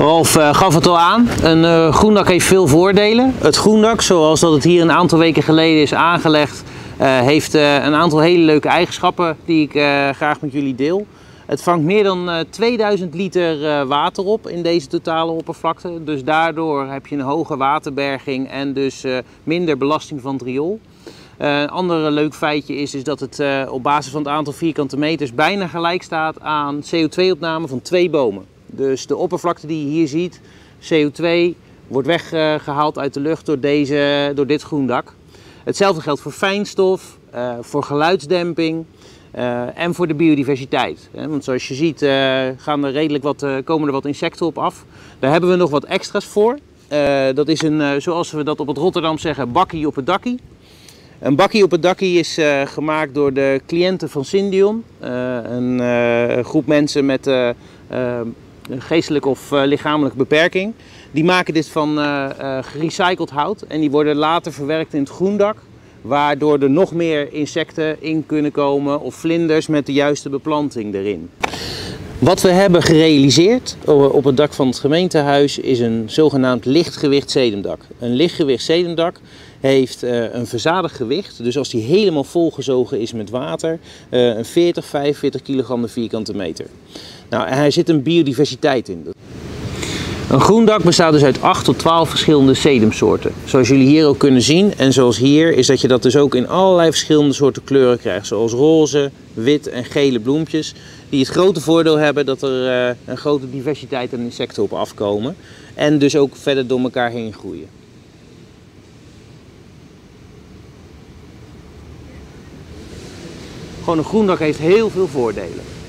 Rolf uh, gaf het al aan, een uh, groendak heeft veel voordelen. Het groendak, zoals dat het hier een aantal weken geleden is aangelegd, uh, heeft een aantal hele leuke eigenschappen die ik graag met jullie deel. Het vangt meer dan 2000 liter water op in deze totale oppervlakte. Dus daardoor heb je een hoge waterberging en dus minder belasting van het riool. een ander leuk feitje is, is dat het op basis van het aantal vierkante meters bijna gelijk staat aan CO2-opname van twee bomen. Dus de oppervlakte die je hier ziet, CO2, wordt weggehaald uit de lucht door, deze, door dit groendak. Hetzelfde geldt voor fijnstof, uh, voor geluidsdemping uh, en voor de biodiversiteit. Want zoals je ziet uh, gaan er redelijk wat, komen er wat insecten op af. Daar hebben we nog wat extra's voor. dat is een, zoals we dat op het Rotterdam zeggen, bakkie op het dakkie. Een bakkie op het dakkie is gemaakt door de cliënten van Syndion. een groep mensen met een geestelijke of uh, lichamelijke beperking. Die maken dit van uh, uh, gerecycled hout en die worden later verwerkt in het groendak. Waardoor er nog meer insecten in kunnen komen of vlinders met de juiste beplanting erin. Wat we hebben gerealiseerd op het dak van het gemeentehuis is een zogenaamd lichtgewicht sedumdak. Een lichtgewicht sedumdak heeft uh, een verzadigd gewicht, dus als die helemaal volgezogen is met water, uh, een 40, 45 kilogram de vierkante meter. Nou, er zit een biodiversiteit in. Een groendak bestaat dus uit 8 tot 12 verschillende sedumsoorten. Zoals jullie hier ook kunnen zien en zoals hier is dat je dat dus ook in allerlei verschillende soorten kleuren krijgt. Zoals roze, wit en gele bloempjes. Die het grote voordeel hebben dat er uh, een grote diversiteit aan insecten op afkomen. En dus ook verder door elkaar heen groeien. Gewoon een groendak heeft heel veel voordelen.